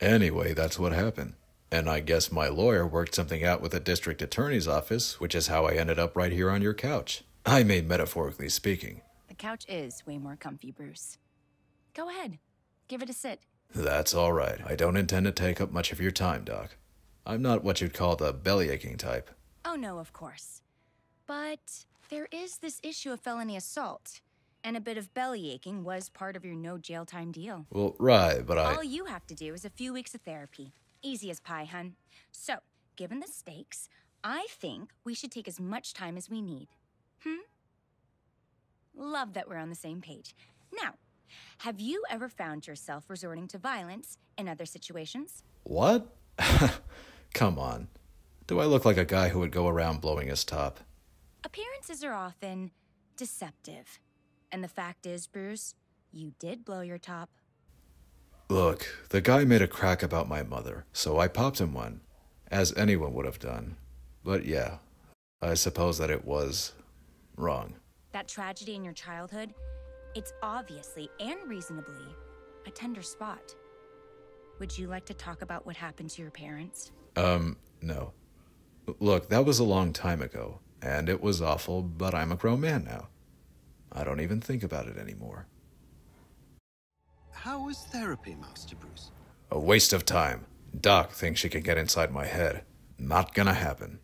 Anyway, that's what happened. And I guess my lawyer worked something out with the district attorney's office, which is how I ended up right here on your couch. I mean, metaphorically speaking. The couch is way more comfy, Bruce. Go ahead. Give it a sit. That's all right. I don't intend to take up much of your time, Doc. I'm not what you'd call the belly aching type. Oh, no, of course. But there is this issue of felony assault. And a bit of belly aching was part of your no jail time deal. Well, right, but I. All you have to do is a few weeks of therapy. Easy as pie, hun. So, given the stakes, I think we should take as much time as we need. Hmm? Love that we're on the same page. Now, have you ever found yourself resorting to violence in other situations? What? Come on. Do I look like a guy who would go around blowing his top? Appearances are often deceptive. And the fact is, Bruce, you did blow your top. Look, the guy made a crack about my mother, so I popped him one, as anyone would have done. But yeah, I suppose that it was wrong. That tragedy in your childhood, it's obviously and reasonably a tender spot. Would you like to talk about what happened to your parents? Um, no. Look, that was a long time ago, and it was awful, but I'm a grown man now. I don't even think about it anymore. How was therapy, Master Bruce? A waste of time. Doc thinks she can get inside my head. Not gonna happen.